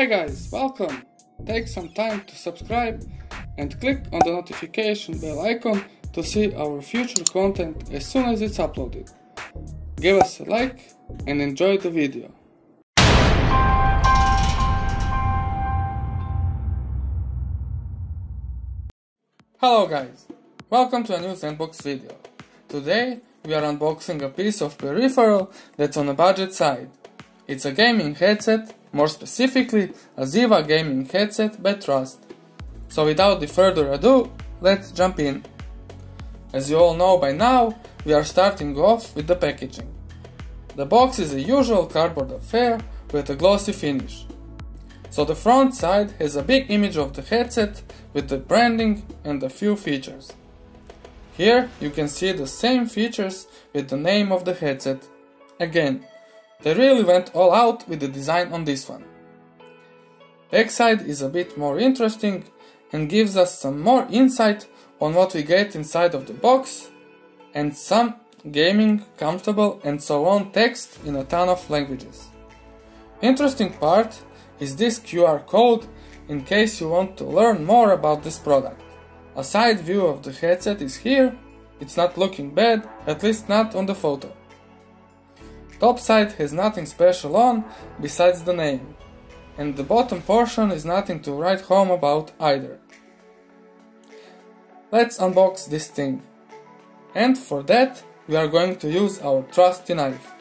Hi guys, welcome! Take some time to subscribe and click on the notification bell icon to see our future content as soon as it's uploaded. Give us a like and enjoy the video. Hello guys, welcome to a new Zenbox video. Today we are unboxing a piece of peripheral that's on a budget side. It's a gaming headset, more specifically a Ziva gaming headset by Trust. So without the further ado, let's jump in. As you all know by now, we are starting off with the packaging. The box is a usual cardboard affair with a glossy finish. So the front side has a big image of the headset with the branding and a few features. Here you can see the same features with the name of the headset. Again, they really went all out with the design on this one. Backside is a bit more interesting and gives us some more insight on what we get inside of the box and some gaming, comfortable and so on text in a ton of languages. Interesting part is this QR code in case you want to learn more about this product. A side view of the headset is here, it's not looking bad, at least not on the photo. Top side has nothing special on besides the name, and the bottom portion is nothing to write home about either. Let's unbox this thing. And for that, we are going to use our trusty knife.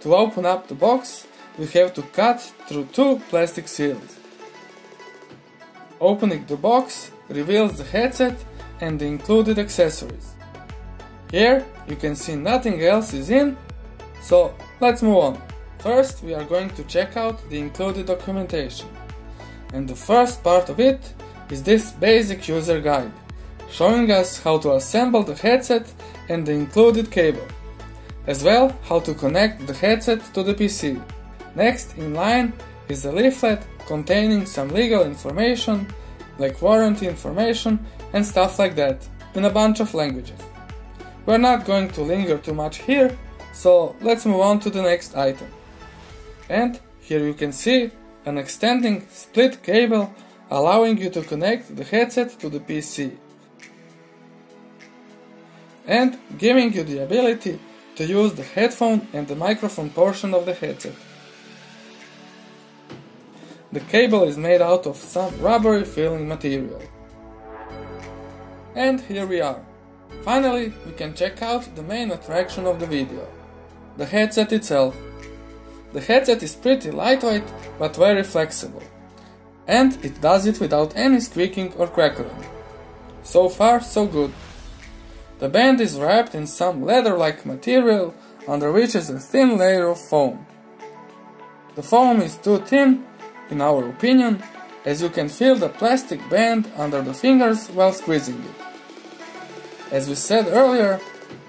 To open up the box, we have to cut through two plastic seals. Opening the box reveals the headset and the included accessories. Here you can see nothing else is in so let's move on. First we are going to check out the included documentation. And the first part of it is this basic user guide, showing us how to assemble the headset and the included cable, as well how to connect the headset to the PC. Next in line is a leaflet containing some legal information like warranty information and stuff like that in a bunch of languages. We're not going to linger too much here so let's move on to the next item. And here you can see an extending split cable allowing you to connect the headset to the PC and giving you the ability to use the headphone and the microphone portion of the headset. The cable is made out of some rubbery feeling material. And here we are. Finally, we can check out the main attraction of the video the headset itself. The headset is pretty lightweight but very flexible. And it does it without any squeaking or crackling. So far so good. The band is wrapped in some leather-like material under which is a thin layer of foam. The foam is too thin, in our opinion, as you can feel the plastic band under the fingers while squeezing it. As we said earlier,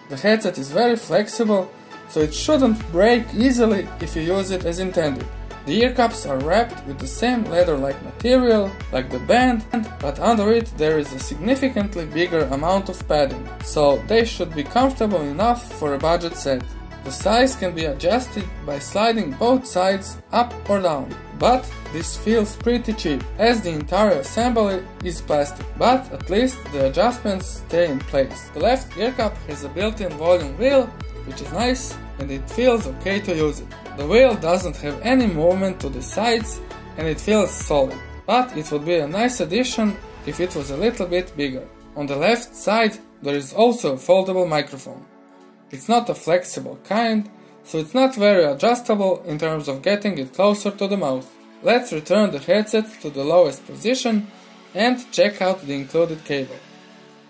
the headset is very flexible so it shouldn't break easily if you use it as intended. The ear cups are wrapped with the same leather-like material like the band, but under it there is a significantly bigger amount of padding, so they should be comfortable enough for a budget set. The size can be adjusted by sliding both sides up or down, but this feels pretty cheap, as the entire assembly is plastic, but at least the adjustments stay in place. The left ear cup has a built-in volume wheel which is nice and it feels okay to use it. The wheel doesn't have any movement to the sides and it feels solid, but it would be a nice addition if it was a little bit bigger. On the left side there is also a foldable microphone. It's not a flexible kind, so it's not very adjustable in terms of getting it closer to the mouth. Let's return the headset to the lowest position and check out the included cable.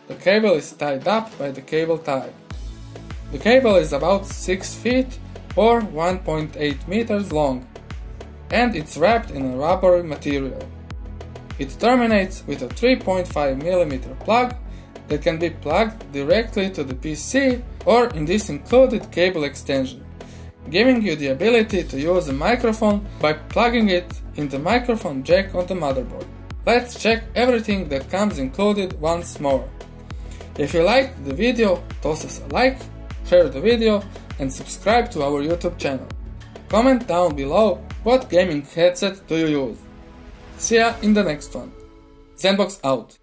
The cable is tied up by the cable tie. The cable is about 6 feet or 1.8 meters long and it's wrapped in a rubbery material. It terminates with a 3.5mm plug that can be plugged directly to the PC or in this included cable extension, giving you the ability to use a microphone by plugging it in the microphone jack on the motherboard. Let's check everything that comes included once more. If you liked the video, toss us a like share the video and subscribe to our YouTube channel. Comment down below what gaming headset do you use. See ya in the next one. Zenbox out.